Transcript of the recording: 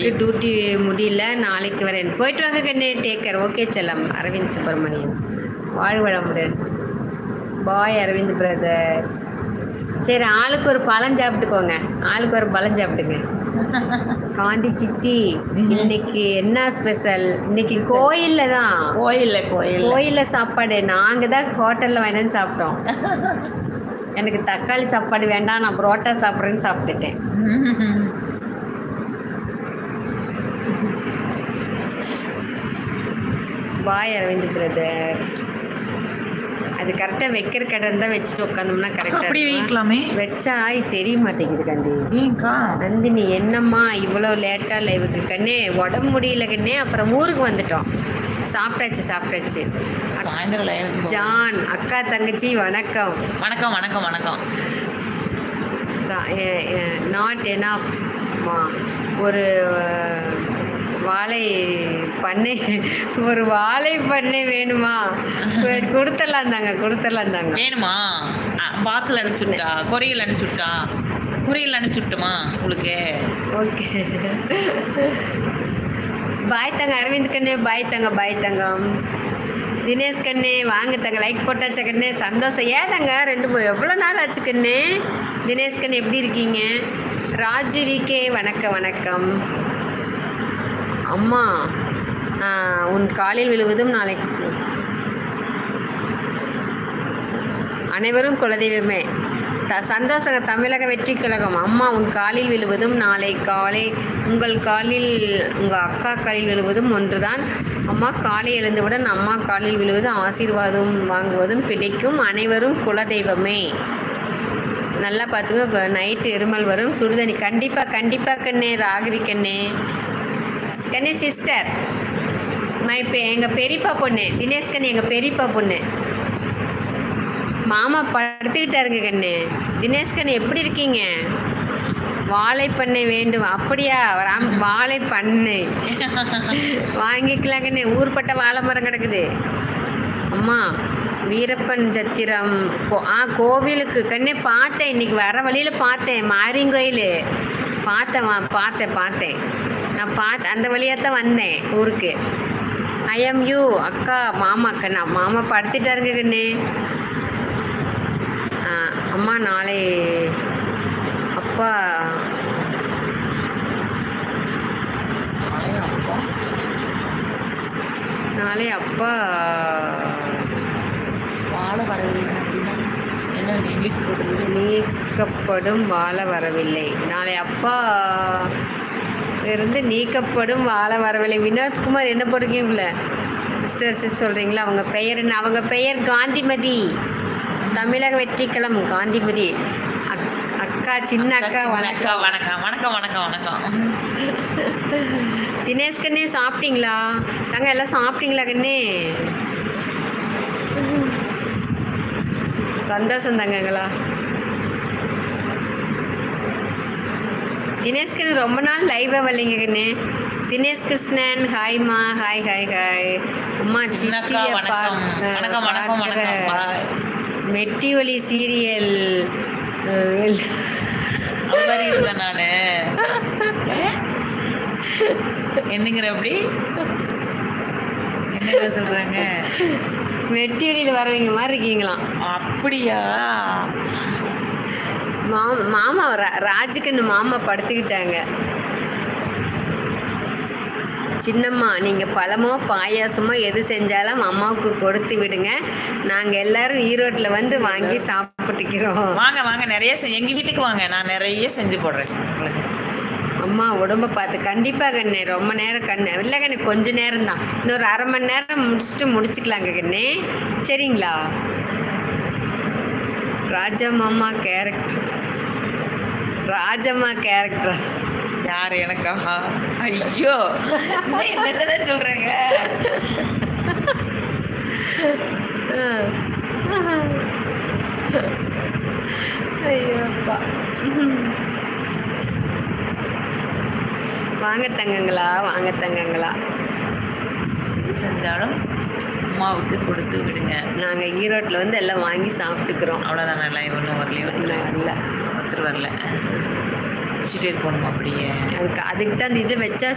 Duty முடியல நாளைக்கு வரேன். போயிட்டு வாங்க கண்ணே டேக்கர் ஓகே செல்லம். அரவிந்த் சுப்பிரமணியன் வாழ்வளமுடன் பாய் அரவிந்த் பிரதர் சரி ஆளுக்கு ஒரு பழம் சாப்பிட்டுக்கோங்க. ஆளுக்கு ஒரு பழம் சாப்பிட்டுங்க காந்தி சித்தி இன்னைக்கு என்ன ஸ்பெஷல் இன்னைக்கு கோயில்ல தான். கோயில்ல கோயில் கோயில்ல சாப்பாடு. நாங்கள் தான் ஹோட்டலில் வேணும்னு சாப்பிட்டோம். எனக்கு தக்காளி சாப்பாடு வேண்டாம். நான் புரோட்டா சாப்பிட்றேன்னு சாப்பிட்டுட்டேன். பாய் அரவிந்த் பிரதர் அது கரெக்டாக வைக்கிற கடை தான் வச்சுட்டு உட்காந்தோம்னா கரெக்டாக அப்படி வைக்கலாமே. வச்சா தெரிய மாட்டேங்குது கண்டி ஏங்கா? நந்தினி என்னம்மா இவ்வளோ லேட்டாக லைவுக்கு கண்ணே உடம்பு முடியல கண்ணே அப்புறம் ஊருக்கு வந்துட்டோம். சாப்பிட்டாச்சு சாப்பிட்டாச்சு. சாயந்தரம். ஜான் அக்கா தங்கச்சி வணக்கம். வணக்கம் வணக்கம் வணக்கம். நாட் எனாஃப் ஒரு வாழை பண்ணை ஒரு வாழை பண்ணை வேணுமா? கொடுத்துடலாம் தாங்க கொடுத்துடலாம் தாங்க வேணுமா பார்சல் அனுப்பிச்சுட்டா கொரியல் அனுப்பிச்சுட்டா கொரியல் அனுப்பிச்சுட்டுமா உங்களுக்கு? ஓகே. பாய் தங்க அரவிந்த் கண்ணே பாய் தங்க பாய் தங்கம். தினேஷ் கண்ணே வாங்க தங்க லைக் போட்டாச்சா கண்ணே? சந்தோஷம். ஏன் தங்க ரெண்டு எவ்வளோ நாள் ஆச்சு கண்ணே? தினேஷ் கண்ணே எப்படி இருக்கீங்க? ராஜு விகே வணக்கம் வணக்கம். அம்மா உன் காலில் விழுவதும் நாளைக்கு. அனைவரும் குலதெய்வமே த சந்தோஷக தமிழக வெற்றி கழகம். அம்மா உன் காலில் விழுவதும் நாளை காலை உங்கள் காலில் உங்கள் அக்கா காலில் விழுவதும் ஒன்றுதான். அம்மா காலை எழுந்தவுடன் அம்மா காலில் விழுவது ஆசீர்வாதம் வாங்குவதும் பிடிக்கும். அனைவரும் குலதெய்வமே. நல்லா பார்த்துக்கோ நைட்டு இருமல் வரும். சுடுதண்ணி கண்டிப்பாக கண்டிப்பாக கண்ணே ராகவி கண்ணே. கண்ணே சிஸ்டர் மை பெ எங்கள் பெரியப்பா பொண்ணு. தினேஷ்கன் எங்கள் பெரியப்பா பொண்ணு. மாமா படுத்துக்கிட்டாருங்க கண்ணு. தினேஷ்கன் எப்படி இருக்கீங்க? வாழை பண்ணை வேண்டும். அப்படியா? ராம் வாழை பண்ணை வாங்கிக்கலாம் கண்ணு. ஊர்பட்ட வாழை மரம் கிடக்குது. அம்மா வீரப்பன் சத்திரம். கோ ஆ கோவிலுக்கு. கண்ணே பார்த்தேன். இன்னைக்கு வர வழியில் பார்த்தேன். மாரியங்கோயில் பார்த்தேன் வா பார்த்தேன் பார்த்தேன். நான் பார்த்து அந்த வழியாக தான் வந்தேன் ஊருக்கு. ஐஎம் யூ அக்கா மாமா கண்ணா மாமா படுத்துட்டாருங்க கண்ணே. அம்மா நாளை அப்பா. நாளை அப்பா. வாழை வரவில்லை. என்ன இங்கிலீஷ் நீக்கப்படும் வாழ வரவில்லை. நாளை அப்பா. இருந்து நீக்கப்படும் வாழ வரவில்லை. வினோத்குமார் என்ன போடுறீங்கள சிஸ்டர்ஸ் சொல்கிறீங்களா அவங்க பெயர் என்ன? அவங்க பெயர் காந்திமதி. தமிழக வெற்றிக்களம் காந்திமதி. அக் அக்கா சின்ன அக்கா வணக்கம். வணக்கம். வணக்கம் வணக்கம் வணக்கம். தினேஷ் கண்ணே சாப்பிட்டீங்களா? நாங்கள் எல்லாம் சாப்பிட்டீங்களா கண்ணே? சந்தோஷம் தாங்கங்களா. தினேஷ் ரொம்ப நாள் லைவாக வரலைங்க கண்ணு தினேஷ் கிருஷ்ணன் ஹாய்மா ஹாய் ஹாய் ஹாய் அம்மா சின்னக்கா, சித்தியை வணக்கம். பார்க்க- வணக்கம், வணக்கம், வணக்கம். பார்க்குற மெட்டி ஒலி சீரியல் நானு. என்னங்கிற அப்படி? என்னங்க சொல்றாங்க? மெட்டி ஒலியில் வரவங்க மாதிரி இருக்கீங்களாம். அப்படியா? மாமா மாமா ரா- ராஜுக்கண்ணு மாமா படுத்துக்கிட்டாங்க. சின்னம்மா நீங்கள் பழமோ பாயாசமோ எது செஞ்சாலும் அம்மாவுக்கு கொடுத்து விடுங்க. நாங்கள் எல்லாரும் ஈரோட்டில் வந்து வாங்கி சாப்பிட்டுக்கிறோம். வாங்க வாங்க நிறைய செஞ்சு எங்க வீட்டுக்கு வாங்க. நான் நிறைய செஞ்சு போடுறேன் அம்மா உடம்ப பார்த்து. கண்டிப்பாக கண்ணே ரொம்ப நேரம் கண்ணு. இல்லை கண்ணு கொஞ்ச நேரம் தான் இன்னொரு அரை மணி நேரம் முடிச்சுட்டு முடிச்சுக்கலாங்க கண்ணே. சரிங்களா? ராஜா மாமா கேரக்டர் ராஜம்மா கேரக்டர் யார் எனக்கா? ஐயோ. என்னதான் சொல்றாங்க? ஐயோப்பா. வாங்க தங்கங்களா வாங்க தங்கங்களா. செஞ்சாலும் அம்மாவுக்கு கொடுத்து விடுங்க. நாங்கள் ஈரோட்டில் வந்து எல்லாம் வாங்கி சாப்பிட்டுக்கிறோம். அவ்வளோதானே லைவ் ஒன்றும் வரலையோ வரல ஒருத்தர் வரல. பிடிச்சிட்டே இருக்கணும் அப்படியே. அதுக்கு அதுக்கு தான் இதை வச்சா